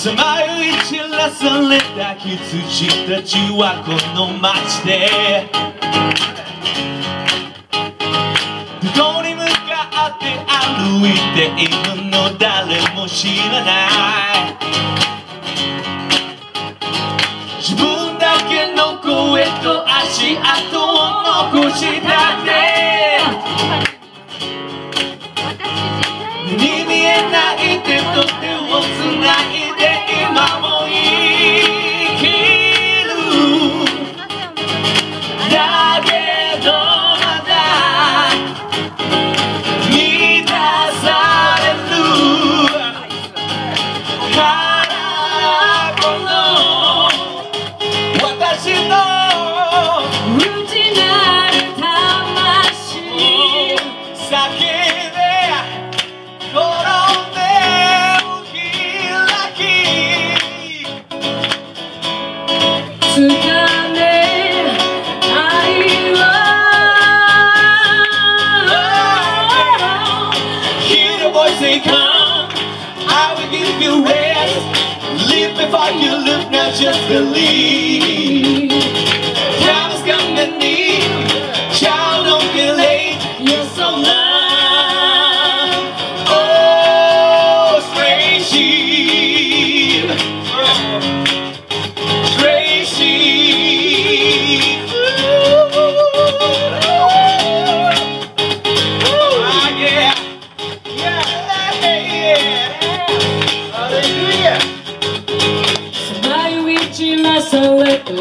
された羊たちはこの街でどこに向かって歩いているの誰も知らない自分だけの声と足跡を残した say come I will give you rest. Live before you look now just believe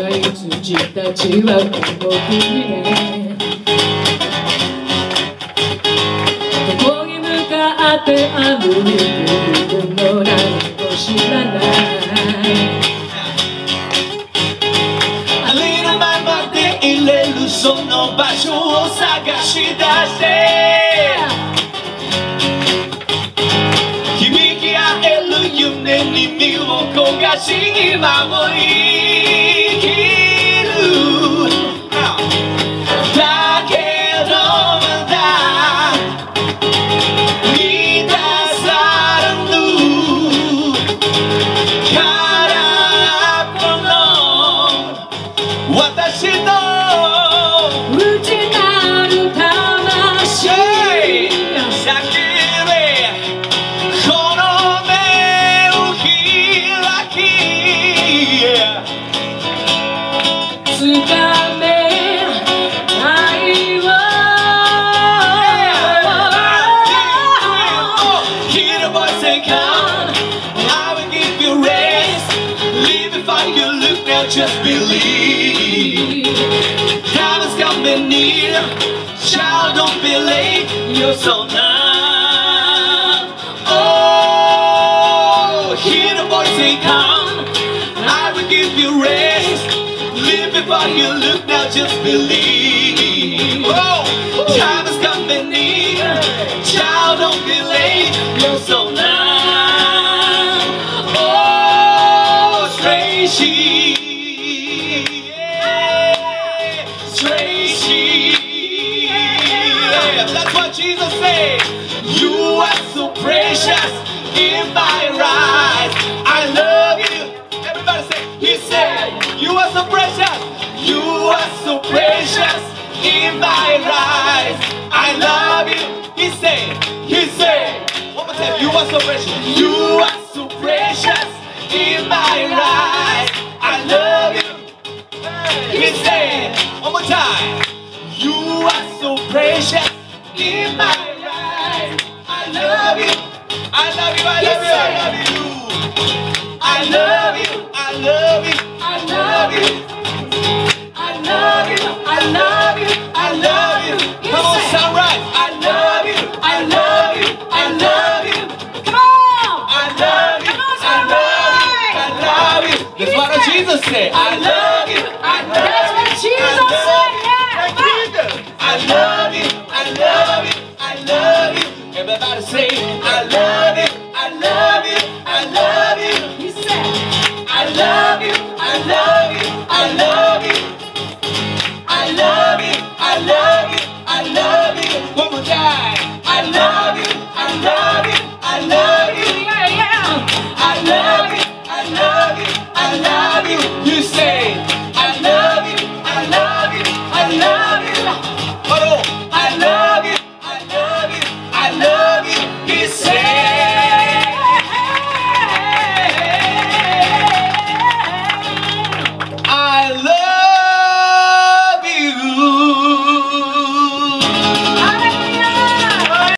れた羊たちはこの国へどこに向かって歩いているの何も知らないありのままでいれるその場所を探し出して身を焦がしに守り just believe Time is coming near. Child don't be late. You're so numb before you look now just believe. Oh Time is coming near. Child don't be late. You're so numb Oh yeah. Strange yeah. That's what Jesus said. You are so precious so precious in my eyes I love you He said He said One more time You are so precious You are so precious in my eyes I love you He said One more time You are so precious in my life. I love you. I love you. I love you. I love you. I love you. I love you. I Said. I love you. I love you. Jesus